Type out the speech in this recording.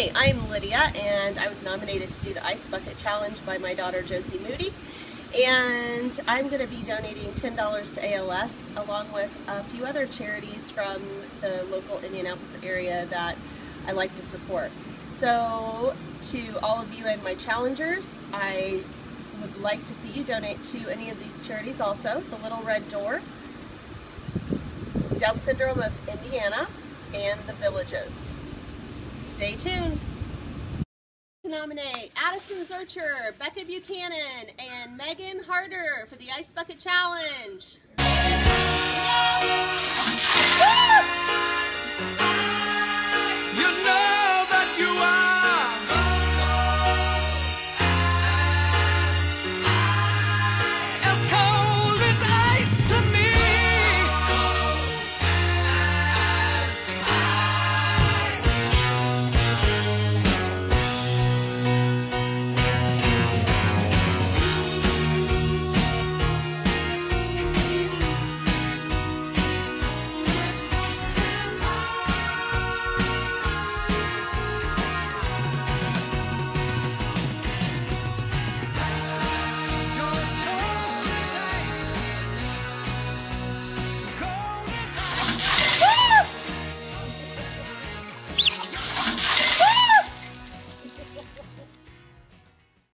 Hi, I'm Lydia, and I was nominated to do the Ice Bucket Challenge by my daughter Josie Moody. And I'm going to be donating $10 to ALS along with a few other charities from the local Indianapolis area that I like to support. So, to all of you and my challengers, I would like to see you donate to any of these charities also the Little Red Door, Down Syndrome of Indiana, and the Villages. Stay tuned. To nominate Addison Zurcher, Becca Buchanan, and Megan Harder for the Ice Bucket Challenge.